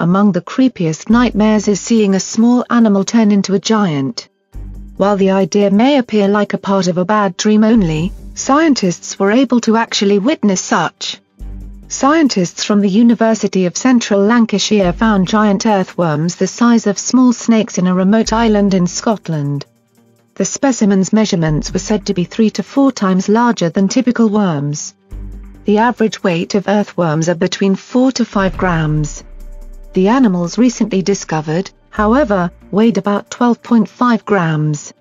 among the creepiest nightmares is seeing a small animal turn into a giant. While the idea may appear like a part of a bad dream only, scientists were able to actually witness such. Scientists from the University of Central Lancashire found giant earthworms the size of small snakes in a remote island in Scotland. The specimen's measurements were said to be three to four times larger than typical worms. The average weight of earthworms are between 4 to 5 grams. The animals recently discovered, however, weighed about 12.5 grams.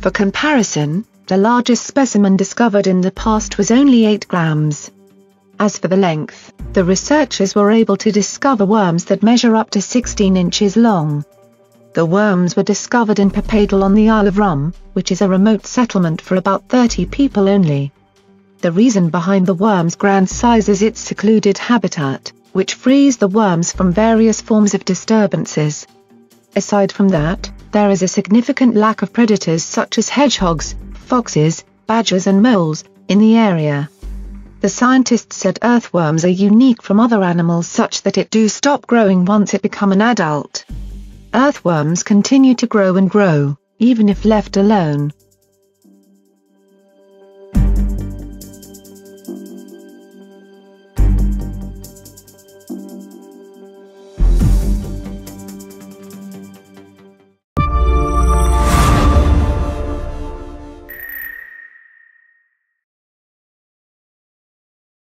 For comparison, the largest specimen discovered in the past was only 8 grams. As for the length, the researchers were able to discover worms that measure up to 16 inches long. The worms were discovered in Papadil on the Isle of Rum, which is a remote settlement for about 30 people only. The reason behind the worm's grand size is its secluded habitat, which frees the worms from various forms of disturbances. Aside from that, there is a significant lack of predators such as hedgehogs, foxes, badgers and moles, in the area. The scientists said earthworms are unique from other animals such that it do stop growing once it become an adult. Earthworms continue to grow and grow, even if left alone.